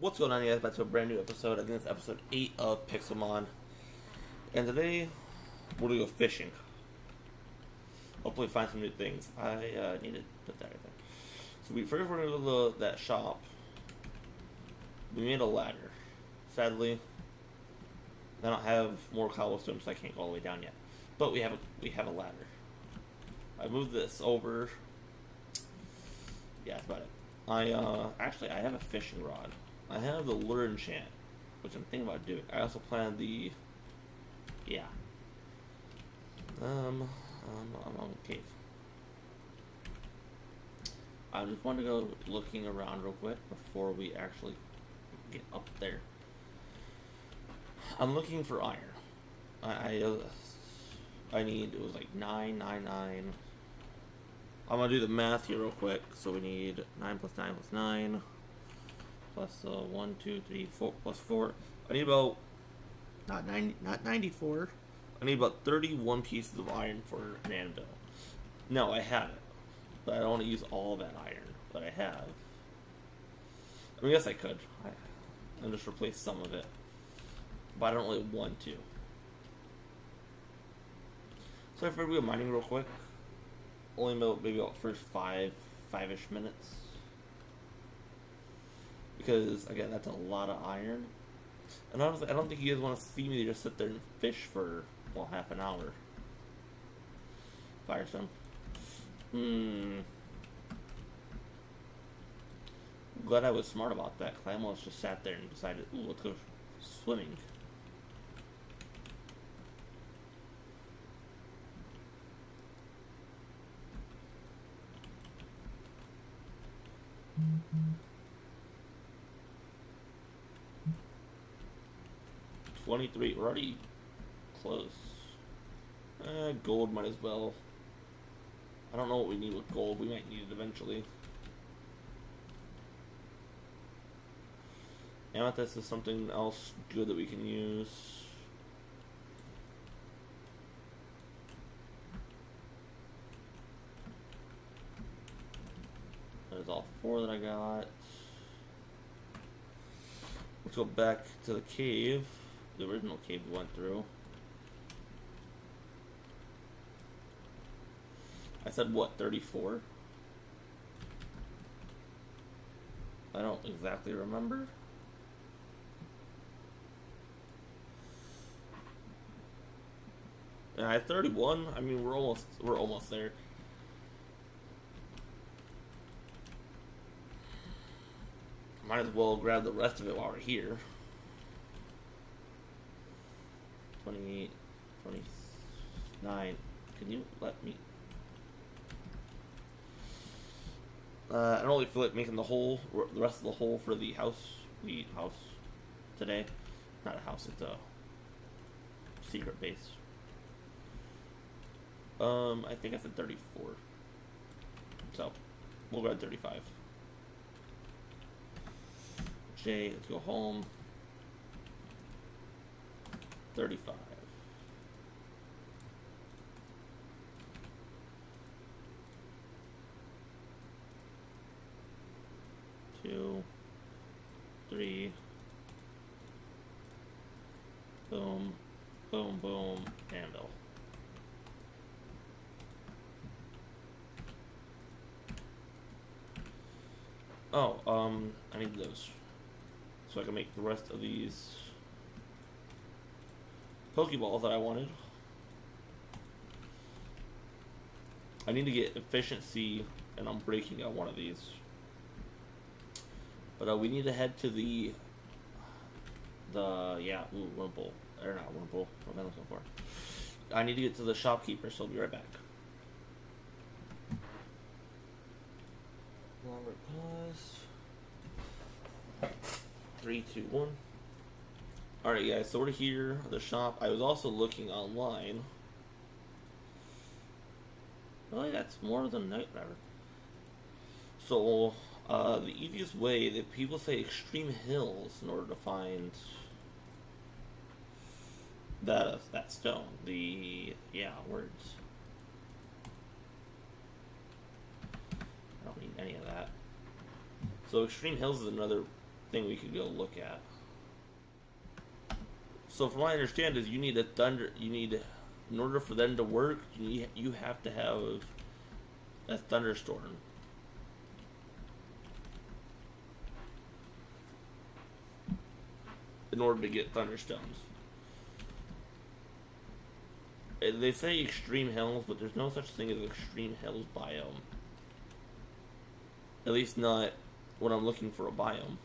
What's going on, guys? Back to a brand new episode. I think it's episode 8 of Pixelmon. And today, we're to go fishing. Hopefully, find some new things. I uh, need to put that right there. So, we, first, we're to go to that shop. We made a ladder. Sadly, I don't have more cobblestone, so I can't go all the way down yet. But we have a, we have a ladder. I moved this over. Yeah, that's about it. I uh, actually I have a fishing rod. I have the lure enchant, which I'm thinking about doing. I also plan the yeah. Um, um I'm on the cave. I just want to go looking around real quick before we actually get up there. I'm looking for iron. I I, uh, I need it was like nine nine nine. I'm gonna do the math here real quick. So we need nine plus nine plus nine plus uh, one two three four plus four. I need about not ninety not ninety four. I need about thirty one pieces of iron for an anvil. No, I have it, but I don't want to use all that iron that I have. I mean, yes, I could. I, and just replace some of it, but I don't really want to. So I figured we go mining real quick. Only about maybe about first five five-ish minutes. Because again, that's a lot of iron. And honestly, I don't think you guys want to see me just sit there and fish for well half an hour. Firestone. Hmm. Glad I was smart about that. I just sat there and decided, ooh, let's go swimming. Twenty-three. We're already close. Uh, gold might as well. I don't know what we need with gold. We might need it eventually. Amethyst is something else good that we can use. There's all four that I got. Let's go back to the cave, the original cave went through. I said what, 34? I don't exactly remember. Yeah, at 31, I mean we're almost we're almost there. Might as well grab the rest of it while we're here. 28, 29. Can you let me? Uh, I don't really feel like making the whole, the rest of the hole for the house, the house today. Not a house, it's a secret base. Um, I think I said 34. So, we'll go at 35. Jay, let's go home. 35. Two, three, boom, boom, boom, anvil. Oh, um, I need those so I can make the rest of these Pokeballs that I wanted. I need to get efficiency, and I'm breaking out one of these. But uh, we need to head to the, the, yeah, ooh, Wurmple. Or not Wurmple, what am I looking for? I need to get to the shopkeeper, so I'll be right back. Longer pause. Three, two, one. Alright guys, so we're here at the shop. I was also looking online. Really, that's more than Night Rider. So, uh, the easiest way that people say extreme hills in order to find that that stone. The yeah words. I don't need any of that. So extreme hills is another thing we could go look at. So from what I understand is you need a thunder you need in order for them to work, you need, you have to have a thunderstorm. In order to get thunderstones. Eh, they say extreme hills, but there's no such thing as extreme hills biome. At least not when I'm looking for a biome.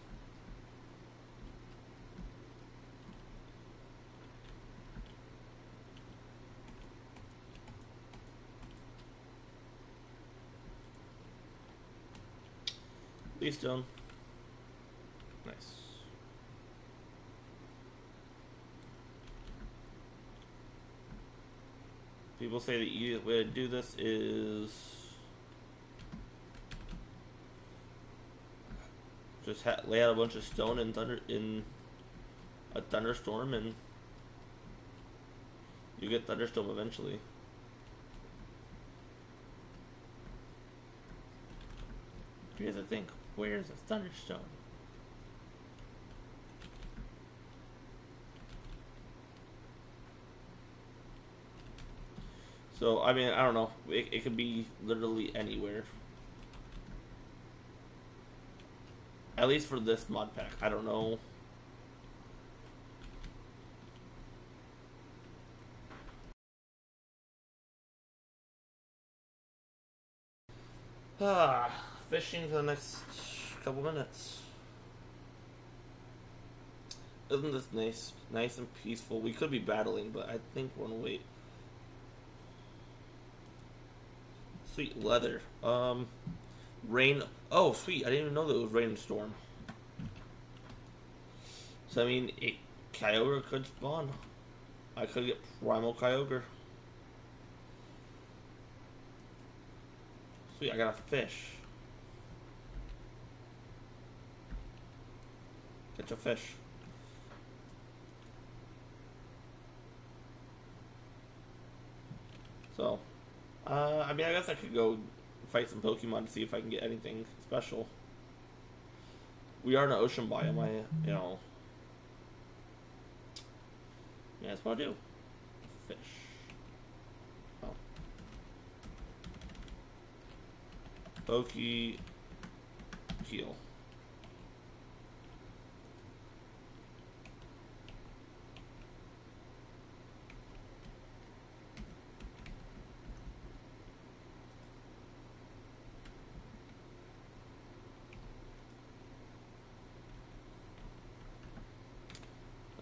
Stone. Nice. People say the easiest way to do this is just lay out a bunch of stone in thunder in a thunderstorm, and you get thunderstorm eventually. Here's the thing. Where's a thunderstone? So, I mean, I don't know. It, it could be literally anywhere. At least for this mod pack. I don't know. Ah, fishing for the next couple minutes. Isn't this nice, nice and peaceful? We could be battling, but I think we're gonna wait. Sweet leather. Um, rain. Oh, sweet! I didn't even know that it was rain and storm. So I mean, a Kyogre could spawn. I could get primal Kyogre. Sweet, I got a fish. Catch a fish. So, uh, I mean, I guess I could go fight some Pokemon to see if I can get anything special. We are in an ocean biome, I, you know. Yeah, that's what I do. Fish. Oh. Pokey Keel.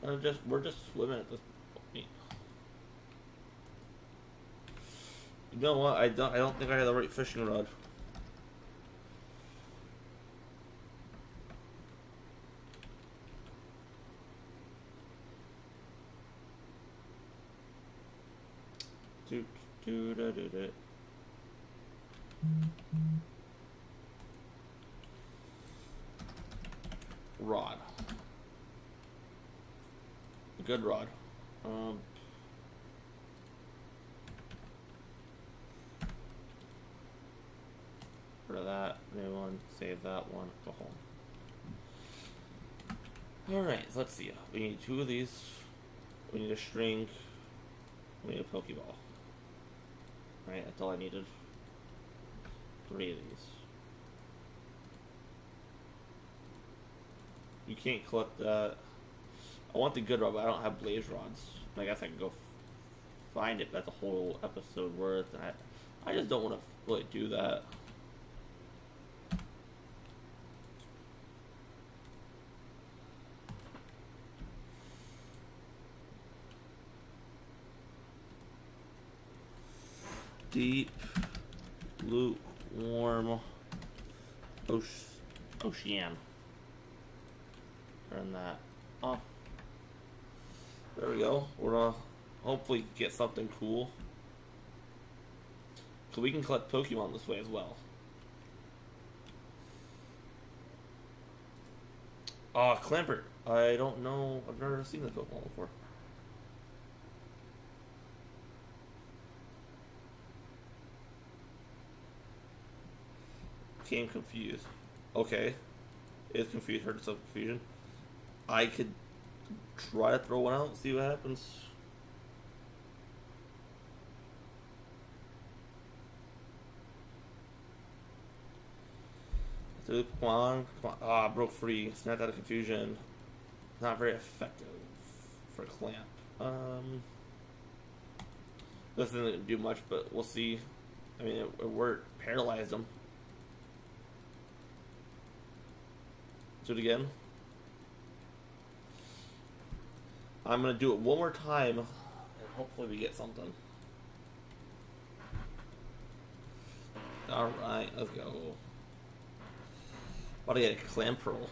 Uh, just we're just swimming at this point. You know what? I don't. I don't think I have the right fishing rod. Do do do do do. Rod. Good rod. Um, of that. New one. Save that one. Go home. Alright, let's see. We need two of these. We need a string. We need a Pokeball. Right, that's all I needed. Three of these. You can't collect that. I want the good rod, but I don't have blaze rods. I guess I can go find it. That's a whole episode worth. I, I just don't want to really do that. Deep, lukewarm ocean. Turn that off. There we go. We're gonna hopefully get something cool. So we can collect Pokemon this way as well. Ah, uh, Clamperl. I don't know. I've never seen the Pokemon before. Came confused. Okay. is confused, hurt some confusion. I could try to throw one out, and see what happens. Come on. Ah, broke free. Snapped out of confusion. Not very effective for clamp. Um, doesn't do much, but we'll see. I mean, it, it worked. Paralyzed him. Do it again. I'm gonna do it one more time, and hopefully we get something. All right, let's go. About to get a Clamperl.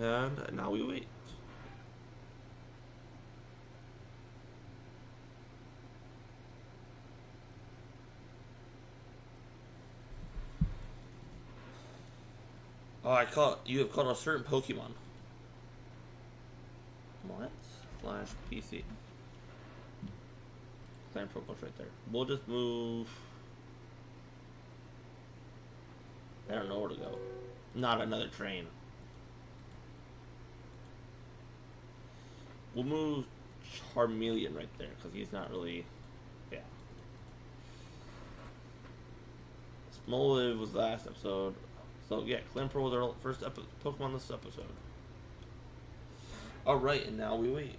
And now we wait. Oh, I caught you have caught a certain Pokemon. What? Slash PC. Clan Pokemon's right there. We'll just move. I don't know where to go. Not another train. We'll move Charmeleon right there because he's not really. Yeah. Smoliv was last episode. So yeah, Clamperl was our first Pokemon this episode. Alright, and now we wait.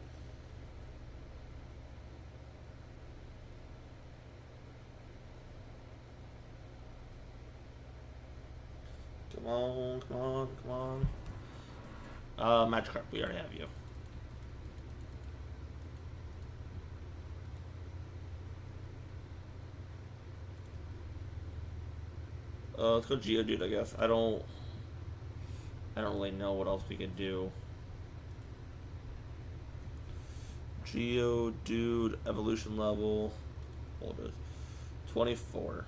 Come on, come on, come on. Uh, Magikarp, we already have you. Uh, let's go Geodude, I guess. I don't... I don't really know what else we could do. Geodude, evolution level... What is 24.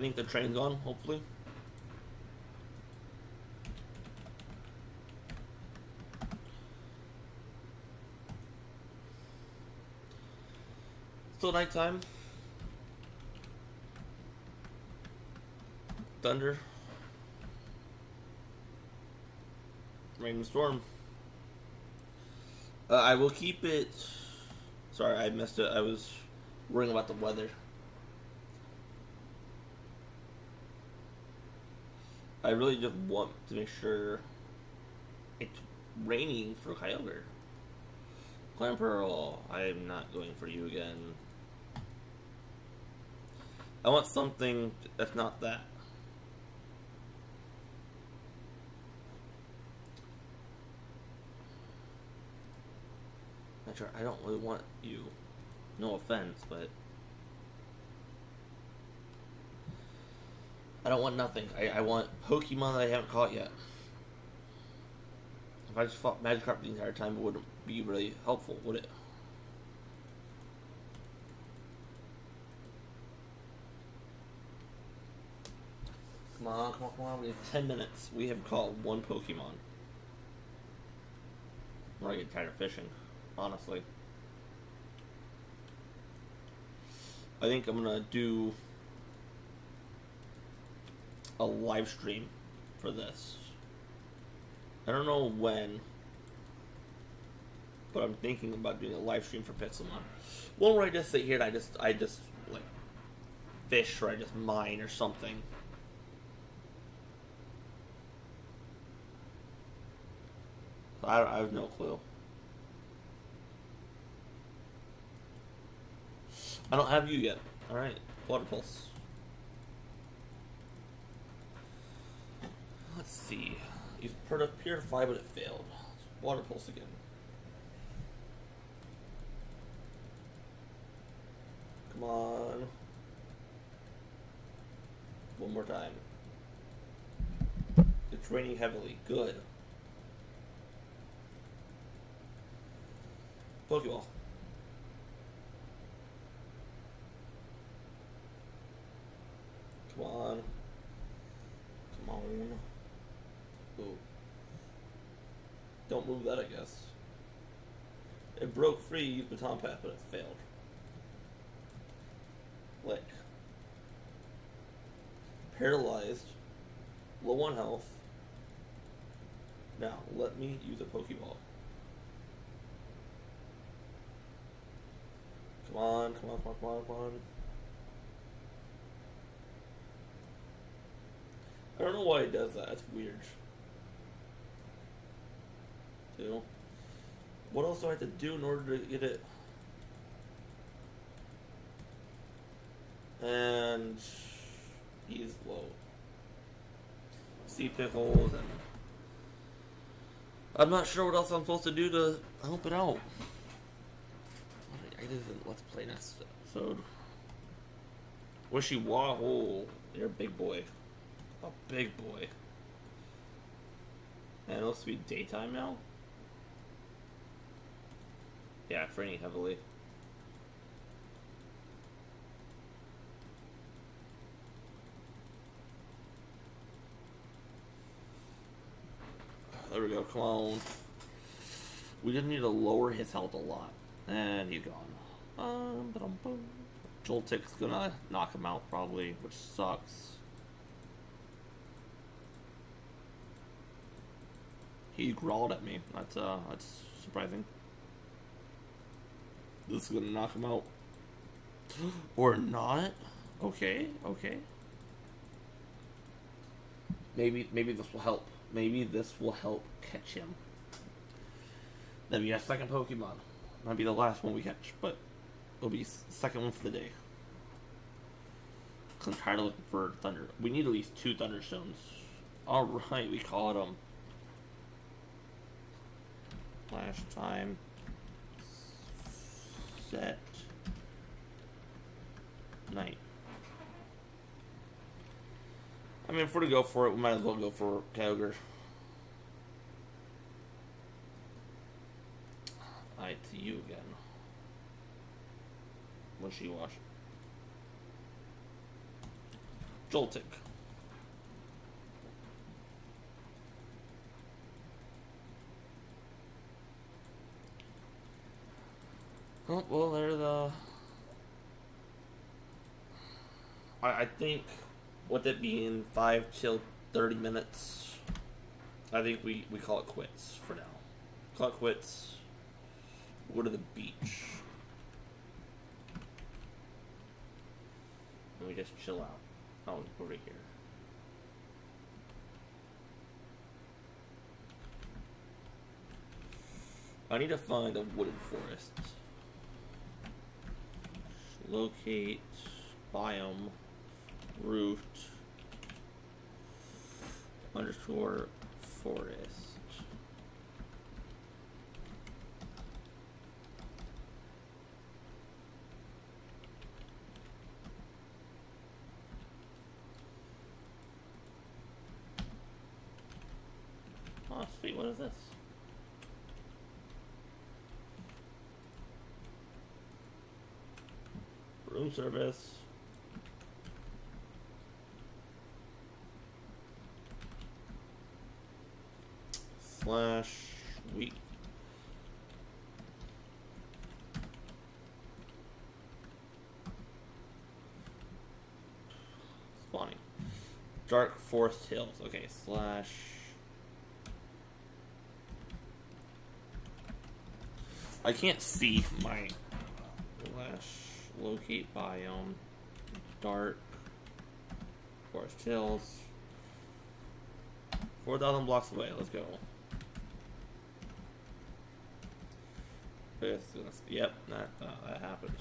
Think the train's on, hopefully. Still nighttime. Thunder. Rain and storm. Uh, I will keep it. Sorry, I missed it. I was worrying about the weather. I really just want to make sure it's raining for Kyogre. Clamperl, I am not going for you again. I want something that's not that. Not sure. I don't really want you. No offense, but I don't want nothing. I, I want Pokemon that I haven't caught yet. If I just fought Magikarp the entire time, it wouldn't be really helpful, would it? Come on, come on, come on. We have 10 minutes. We have caught one Pokemon. I'm gonna tired of fishing, honestly. I think I'm gonna do a live stream for this. I don't know when, but I'm thinking about doing a live stream for Pixelmon. One where I just sit here and I just I just like fish or I just mine or something. I, I have no clue. I don't have you yet. All right, water pulse. Let's see. He's purify, but it failed. Water pulse again. Come on. One more time. It's raining heavily. Good. Pokeball. Come on. Come on. Ooh. Move that, I guess. It broke free, used Baton Pass, but it failed. Lick. Paralyzed. Low on health. Now, let me use a Pokeball. Come on, come on, come on, come on, come on. I don't know why it does that. It's weird. Two. What else do I have to do in order to get it? And he's low. Sea pickles and I'm not sure what else I'm supposed to do to help it out. I didn't let's play next episode. Wishy Wahoo, you're a big boy. A big boy. And it looks to be daytime now? Yeah, raining heavily. There we go, come on. We just need to lower his health a lot. And he's gone. Um, ba-dum-bum. Joltik's gonna knock him out probably, which sucks. He growled at me. That's uh that's surprising. This is gonna knock him out. or not? Okay, okay. Maybe maybe this will help. Maybe this will help catch him. Then we have second Pokemon. Might be the last one we catch, but it'll be second one for the day. I'm tired of looking for Thunder. We need at least two Thunderstones. Alright, we caught them. Last time. Set. Night. I mean, if we're to go for it, we might as well go for Kyogre. Alright, to you again. Wishy wash. Joltik. Oh, well, there's the. I, I think, with it being 5 till 30 minutes, I think we, we call it quits for now. Call it quits. Go to the beach. And we just chill out. Oh, we're here. I need to find a wooded forest. Locate biome root underscore forest. Oh, sweet, what is this? Service. Slash week. Spawning. Dark Forest Hills. Okay, slash. I can't see my uh, slash locate biome dark forest hills. 4,000 blocks away let's go. Yep that, uh, that happens.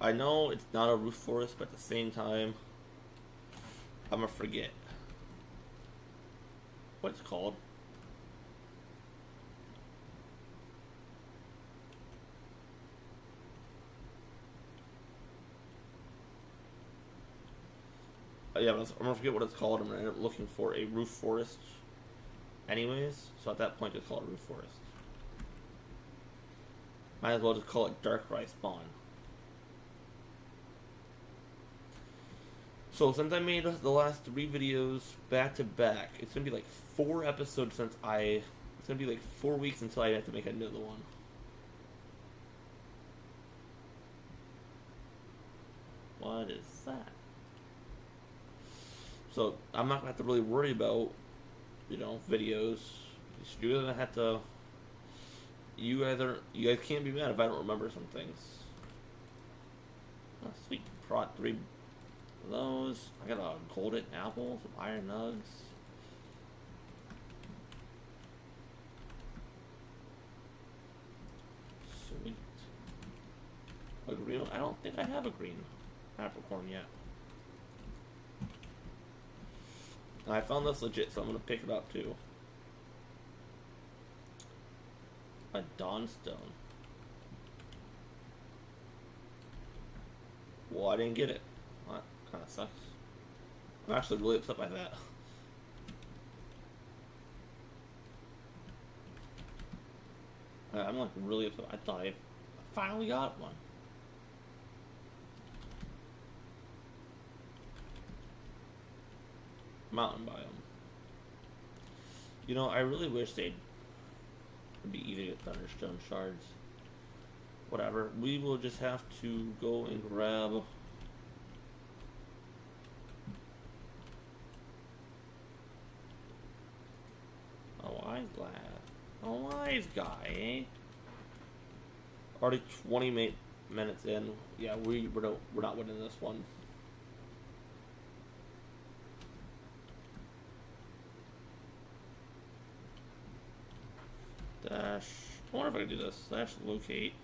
I know it's not a roof forest but at the same time I'm gonna forget. What it's called Uh, yeah, I'm gonna forget what it's called. I'm gonna end up looking for a roof forest, anyways. So at that point, just call it roof forest. Might as well just call it Darkrai Spawn. So since I made the last three videos back to back, it's gonna be like four episodes since I. It's gonna be like four weeks until I have to make another one. What is that? So I'm not gonna have to really worry about, you know, videos. You're gonna have to. You guys are. You guys can't be mad if I don't remember some things. Oh, sweet. Brought three of those. I got a golden apple, some iron nugs. Sweet. A green. I don't think I have a green apricorn yet. I found this legit, so I'm gonna pick it up too. A Dawnstone. Well, I didn't get it. That kind of sucks. I'm actually really upset by that. I'm like really upset. I thought I finally got one. Mountain biome. You know, I really wish they'd be eating at Thunderstone shards. Whatever. We will just have to go and grab a wise guy, eh? Already 20 minutes in. Yeah, we, we're, no, we're not winning this one. Dash. I wonder if I can do this. Dash locate.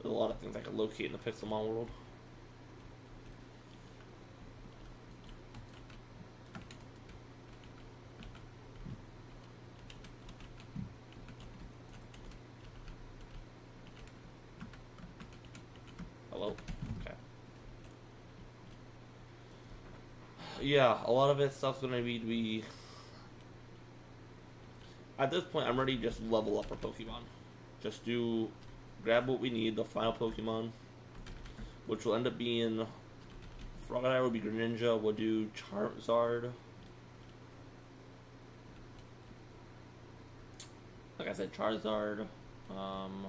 There's a lot of things I can locate in the Pixelmon world. A lot of it stuff's gonna be to be. At this point, I'm ready to just level up our Pokemon. Just do, grab what we need, the final Pokemon, which will end up being. Frogadier will be Greninja. We'll do Charizard. Like I said, Charizard. Um,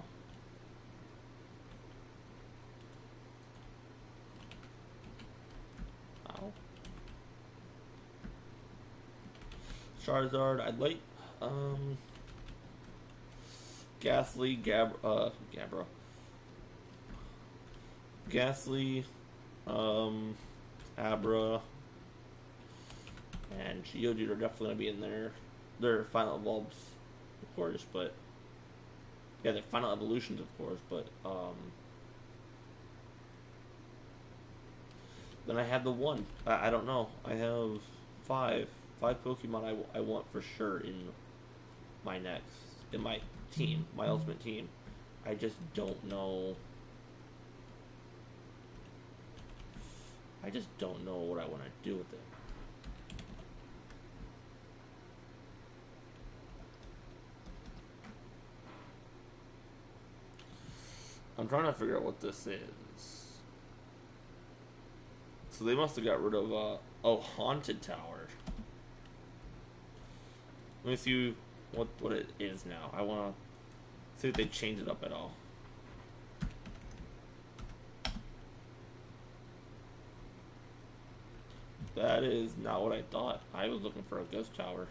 Charizard. I'd like um Gastly, Gab uh Gabra. Gastly, um Abra, and Geodude are definitely gonna be in there. Their final evolves, of course, but yeah, their final evolutions, of course, but um. Then I have the one. I, I don't know. I have five five Pokemon I, I want for sure in my next in my team, my ultimate team. I just don't know. I just don't know what I want to do with it. I'm trying to figure out what this is. So they must have got rid of, uh, oh, Haunted Tower. Let me see what what it is now. I want to see if they change it up at all. That is not what I thought. I was looking for a ghost tower.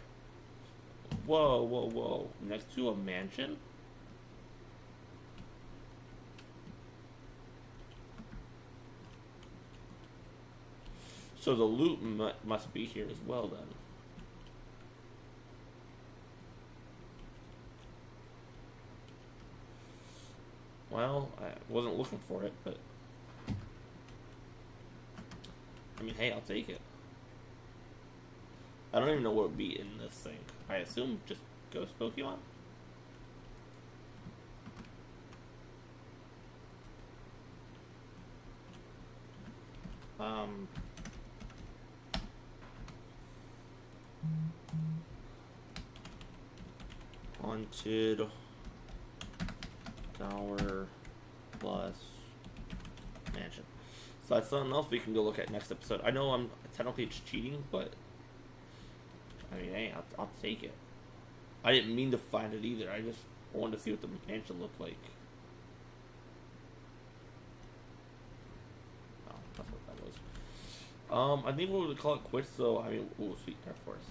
Whoa, whoa, whoa. Next to a mansion? So the loot must be here as well then. well, I wasn't looking for it, but. I mean, hey, I'll take it. I don't even know what would be in this thing. I assume just ghost Pokemon? Um. Haunted Tower plus Mansion. So that's something else we can go look at next episode. I know I'm technically it's cheating, but I mean, hey, I'll, I'll take it. I didn't mean to find it either. I just wanted to see what the mansion looked like. Oh. Um, I think we would call it quits. So I mean, ooh, sweet Dark Forest.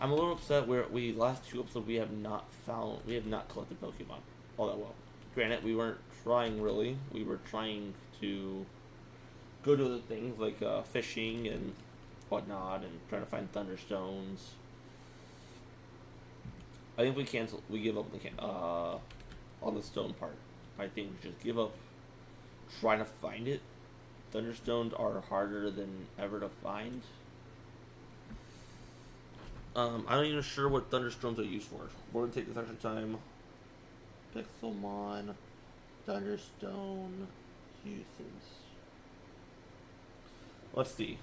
I'm a little upset where we last two episodes we have not found we have not collected Pokemon all that well. Granted, we weren't trying really. We were trying to go to other things like uh, fishing and whatnot, and trying to find thunderstones. I think we cancel. We give up on the uh, on the stone part. I think we just give up trying to find it. Thunderstones are harder than ever to find. Um, I'm not even sure what thunderstones are used for. We're gonna take this extra time. Pixelmon, Thunderstone, uses. Let's see.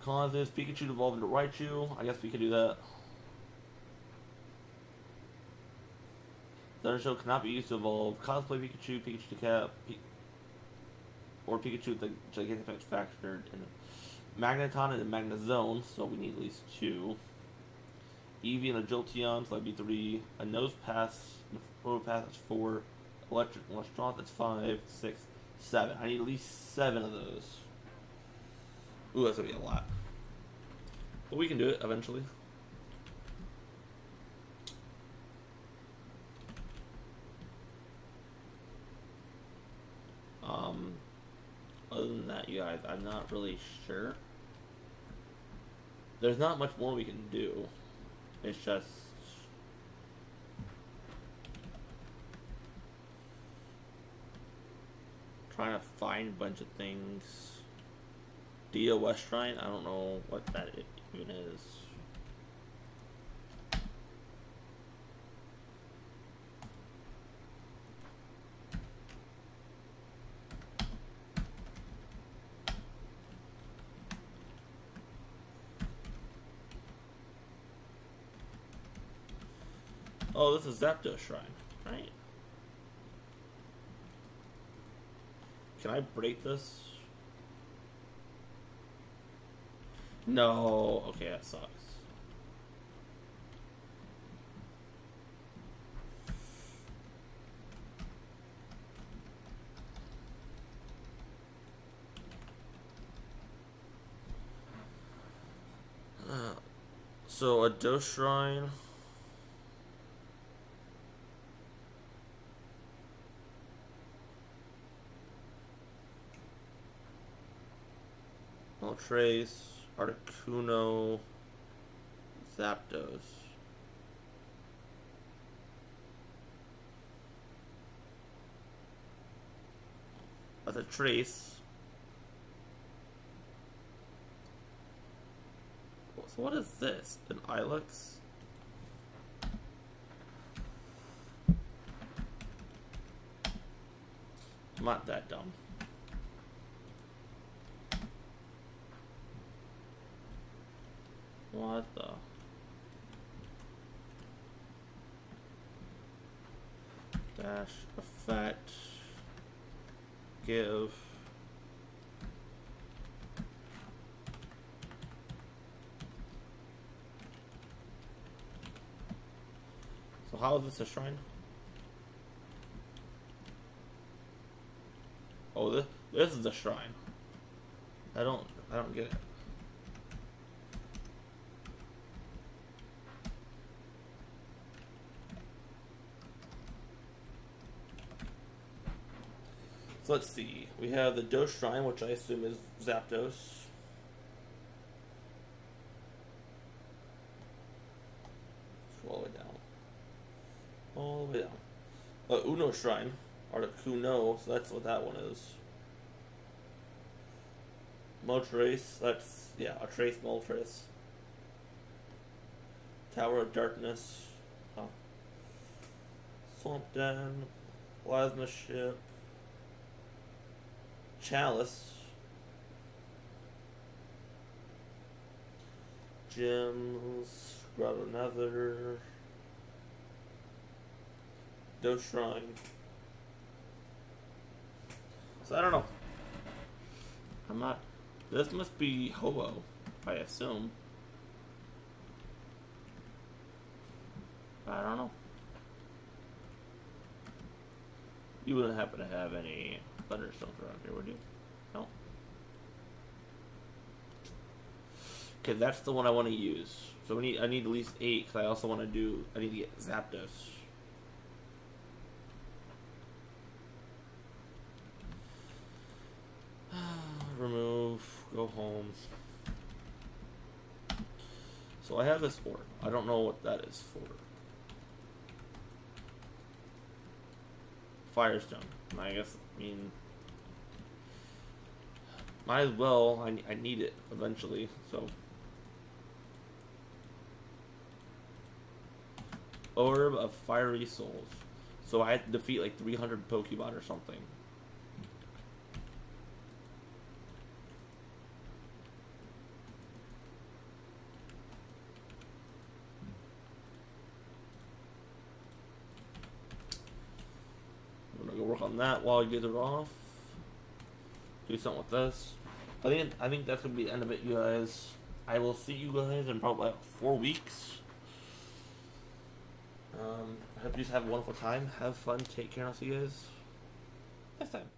Causes Pikachu to evolve into Raichu. I guess we could do that. Thunderstone cannot be used to evolve cosplay Pikachu, Pikachu to Cap, P- or Pikachu with the Gigantamax factored in. Magneton and a Magnezone, so we need at least two. Eevee and a Jolteon, so that'd be three. A Nose Pass, Road Pass, that's four. Electric Electron, that's five, six, seven. I need at least seven of those. Ooh, that's gonna be a lot. But we can do it eventually. Um, other than that, you guys, I'm not really sure. There's not much more we can do. It's just trying to find a bunch of things. Dia West Shrine, I don't know what that even is. Oh, this is Zapdos Shrine, right? Can I break this? No. Okay, that sucks. Uh, so a dose shrine. Moltres, Articuno, Zapdos. That's a trace. So what is this? An Ilex? Not that dumb. The? Dash effect. Give. So how is this a shrine? Oh, this this is a shrine. I don't I don't get it. So let's see. We have the Dose Shrine, which I assume is Zapdos. All the way down. All the way down. Uh, Uno Shrine. Articuno, so that's what that one is. Moltres, that's, yeah, a Trace Moltres. Tower of Darkness. Huh. Swamp Den. Plasma Ship. Chalice. Gems. Grab another. Dose Shrine. So I don't know. I'm not. This must be Ho-Oh, I assume. I don't know. You wouldn't happen to have any thunderstones around here, would you? No. Okay, that's the one I want to use. So we need I need at least eight because I also want to do I need to get Zapdos. Remove. Go home. So I have this for. I don't know what that is for. Firestone. I guess, I mean, might as well. I, I need it eventually, so. Orb of Fiery Souls. So I had to defeat like 300 Pokemon or something. I'm gonna go work on that while you get it off. Do something with this. I think I think that's gonna be the end of it, you guys. I will see you guys in probably like four weeks. Um, I hope you just have a wonderful time. Have fun. Take care. I'll see you guys next time.